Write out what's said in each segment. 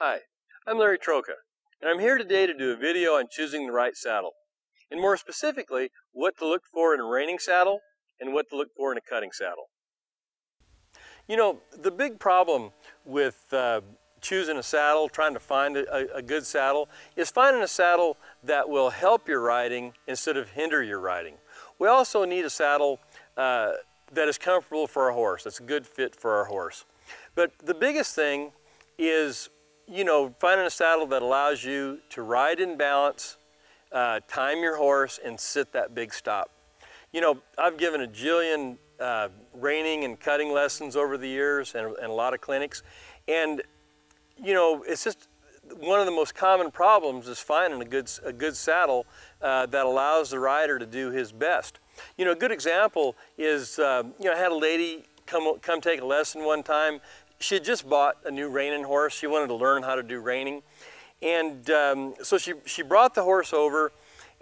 Hi, I'm Larry Trocha, and I'm here today to do a video on choosing the right saddle, and more specifically, what to look for in a reining saddle and what to look for in a cutting saddle. You know, the big problem with uh, choosing a saddle, trying to find a, a, good saddle, is finding a saddle that will help your riding instead of hinder your riding. We also need a saddle uh, that is comfortable for our horse, that's a good fit for our horse. But the biggest thing is, you know, finding a saddle that allows you to ride in balance, uh, time your horse, and sit that big stop. You know, I've given a jillion uh, reining and cutting lessons over the years and, and a lot of clinics. And you know, it's just one of the most common problems is finding a good, a good saddle uh, that allows the rider to do his best. You know, a good example is, uh, you know, I had a lady come, come take a lesson one time. She had just bought a new reining horse. She wanted to learn how to do reining. And um, so she, she brought the horse over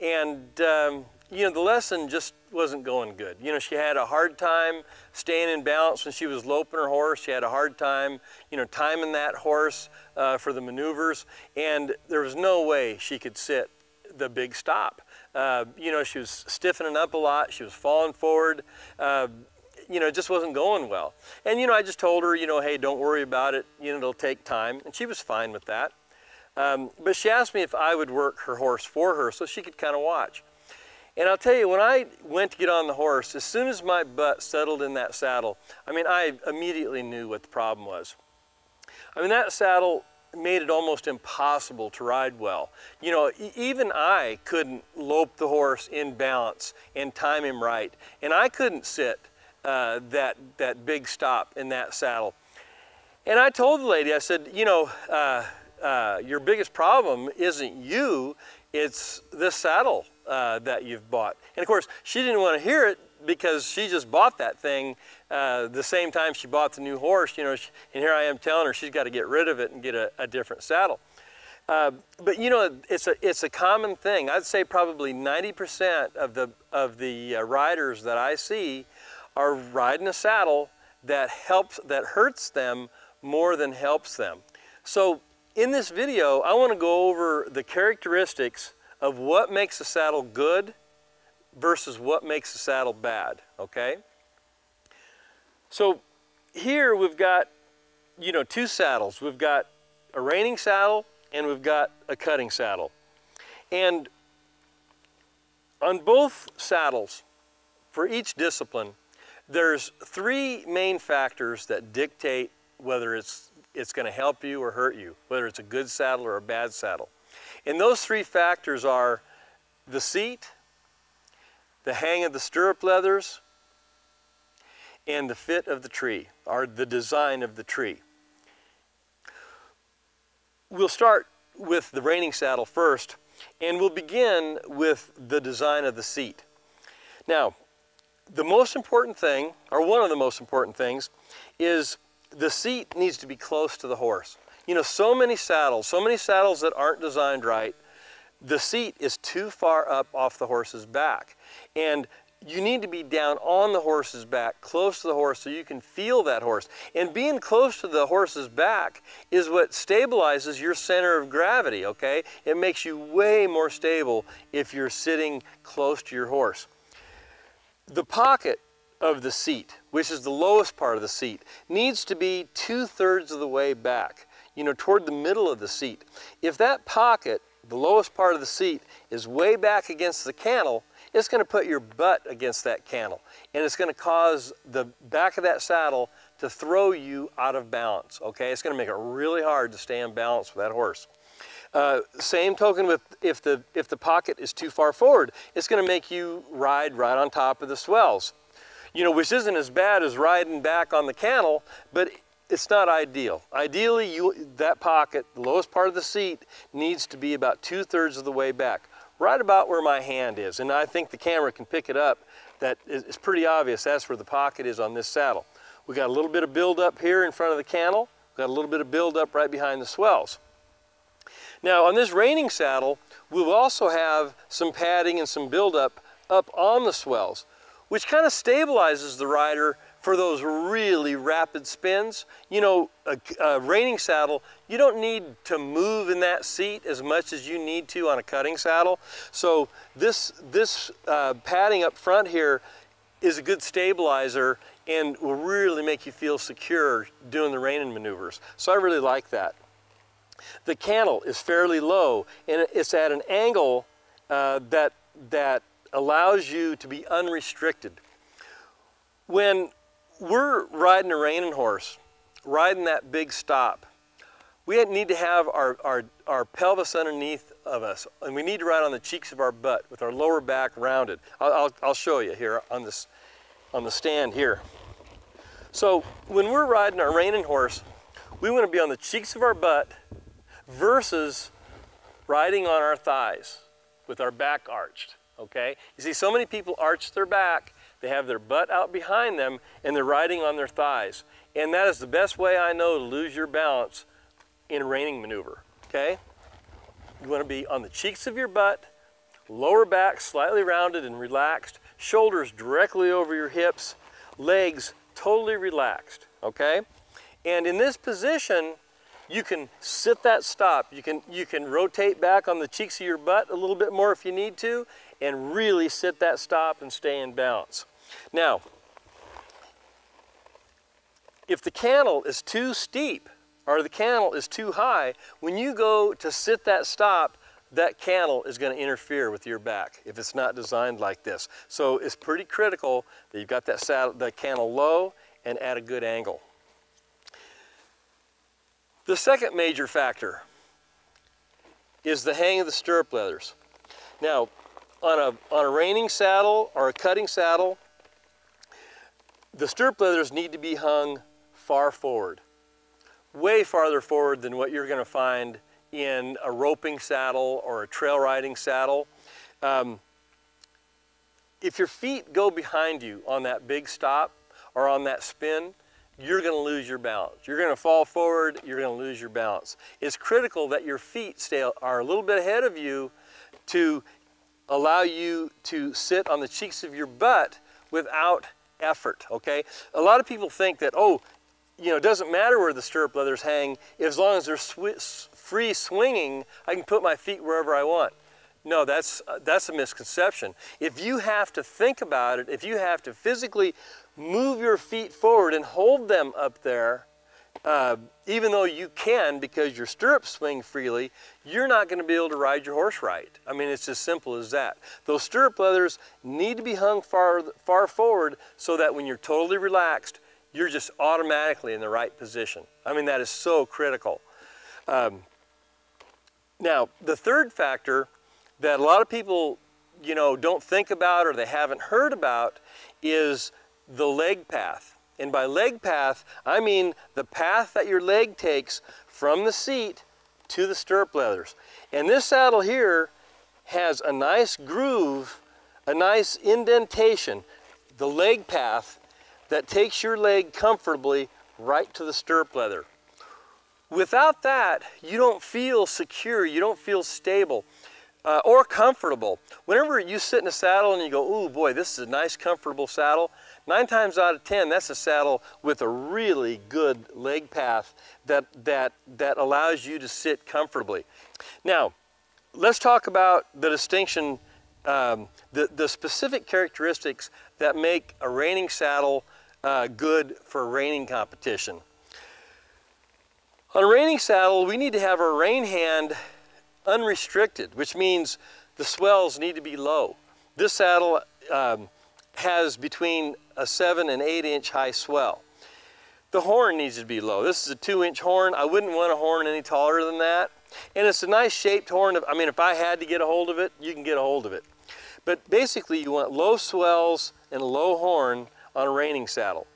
and um, you know, the lesson just wasn't going good. You know, she had a hard time staying in balance when she was loping her horse. She had a hard time, you know, timing that horse uh, for the maneuvers. And there was no way she could sit the big stop. Uh, you know, she was stiffening up a lot. She was falling forward. Uh, you know, it just wasn't going well. And, you know, I just told her, you know, hey, don't worry about it. You know, it'll take time. And she was fine with that. Um, but she asked me if I would work her horse for her so she could kind of watch. And I'll tell you, when I went to get on the horse, as soon as my butt settled in that saddle, I mean, I immediately knew what the problem was. I mean, that saddle made it almost impossible to ride well. You know, even I couldn't lope the horse in balance and time him right. And I couldn't sit uh, that, that big stop in that saddle. And I told the lady, I said, you know, uh, uh, your biggest problem isn't you, it's this saddle uh, that you've bought. And of course, she didn't want to hear it because she just bought that thing uh, the same time she bought the new horse, you know, she, and here I am telling her she's got to get rid of it and get a, a different saddle. Uh, but you know, it's a, it's a common thing. I'd say probably 90% of the, of the uh, riders that I see are riding a saddle that helps, that hurts them more than helps them. So in this video, I want to go over the characteristics of what makes a saddle good versus what makes a saddle bad, okay? So here we've got, you know, two saddles. We've got a reining saddle and we've got a cutting saddle. And on both saddles, for each discipline, there's three main factors that dictate whether it's, it's gonna help you or hurt you, whether it's a good saddle or a bad saddle. And those three factors are the seat, the hang of the stirrup leathers, and the fit of the tree, or the design of the tree. We'll start with the reining saddle first, and we'll begin with the design of the seat. Now, the most important thing, or one of the most important things, is the seat needs to be close to the horse. You know, so many saddles, so many saddles that aren't designed right, the seat is too far up off the horse's back. And you need to be down on the horse's back, close to the horse, so you can feel that horse. And being close to the horse's back is what stabilizes your center of gravity, okay? It makes you way more stable if you're sitting close to your horse. The pocket of the seat, which is the lowest part of the seat, needs to be two-thirds of the way back you know, toward the middle of the seat. If that pocket, the lowest part of the seat, is way back against the cantle, it's going to put your butt against that cantle. And it's going to cause the back of that saddle to throw you out of balance, okay? It's going to make it really hard to stay in balance with that horse. Uh, same token with if the, if the pocket is too far forward, it's going to make you ride right on top of the swells. You know, which isn't as bad as riding back on the cantle, but it's not ideal. Ideally, you, that pocket, the lowest part of the seat, needs to be about two-thirds of the way back, right about where my hand is. And I think the camera can pick it up. That is pretty obvious. That's where the pocket is on this saddle. We got a little bit of build up here in front of the cantle. We got a little bit of build up right behind the swells. Now on this reining saddle, we'll also have some padding and some build up up on the swells, which kind of stabilizes the rider for those really rapid spins. You know, a, a, reining saddle, you don't need to move in that seat as much as you need to on a cutting saddle. So this, this uh, padding up front here is a good stabilizer and will really make you feel secure doing the reining maneuvers. So I really like that. The cantle is fairly low and it's at an angle uh, that, that allows you to be unrestricted. When we're riding a reining horse, riding that big stop, we need to have our, our, our pelvis underneath of us, and we need to ride on the cheeks of our butt with our lower back rounded. I'll, I'll, I'll show you here on, this, on the stand here. So when we're riding our reining horse, we want to be on the cheeks of our butt versus riding on our thighs with our back arched, okay? You see, so many people arch their back they have their butt out behind them and they're riding on their thighs. And that is the best way I know to lose your balance in a reining maneuver, okay? You wanna be on the cheeks of your butt, lower back slightly rounded and relaxed, shoulders directly over your hips, legs totally relaxed, okay? And in this position, you can sit that stop. You can, you can rotate back on the cheeks of your butt a little bit more if you need to, and really sit that stop and stay in balance. Now, if the cantle is too steep or the cantle is too high, when you go to sit that stop, that cantle is going to interfere with your back if it's not designed like this. So it's pretty critical that you've got that saddle, that cantle low and at a good angle. The second major factor is the hang of the stirrup leathers. Now, on a, on a reining saddle or a cutting saddle, the stirrup leathers need to be hung far forward, way farther forward than what you're gonna find in a roping saddle or a trail riding saddle. Um, if your feet go behind you on that big stop or on that spin, you're gonna lose your balance. You're gonna fall forward, you're gonna lose your balance. It's critical that your feet stay, are a little bit ahead of you to allow you to sit on the cheeks of your butt without effort, okay? A lot of people think that, oh, you know, it doesn't matter where the stirrup leathers hang, as long as they're sw free swinging, I can put my feet wherever I want. No, that's, uh, that's a misconception. If you have to think about it, if you have to physically move your feet forward and hold them up there, uh, even though you can because your stirrups swing freely, you're not going to be able to ride your horse right. I mean, it's as simple as that. Those stirrup leathers need to be hung far, far forward so that when you're totally relaxed, you're just automatically in the right position. I mean, that is so critical. Um, now, the third factor that a lot of people, you know, don't think about or they haven't heard about is the leg path. And by leg path, I mean the path that your leg takes from the seat to the stirrup leathers. And this saddle here has a nice groove, a nice indentation, the leg path that takes your leg comfortably right to the stirrup leather. Without that, you don't feel secure, you don't feel stable uh, or comfortable. Whenever you sit in a saddle and you go, ooh boy, this is a nice comfortable saddle, Nine times out of 10, that's a saddle with a really good leg path that, that, that allows you to sit comfortably. Now, let's talk about the distinction, um, the, the specific characteristics that make a reining saddle uh, good for reining competition. On a reining saddle, we need to have our rein hand unrestricted, which means the swells need to be low. This saddle um, has between a seven and eight inch high swell. The horn needs to be low. This is a two inch horn. I wouldn't want a horn any taller than that. And it's a nice shaped horn. I mean, if I had to get a hold of it, you can get a hold of it. But basically you want low swells and a low horn on a reining saddle.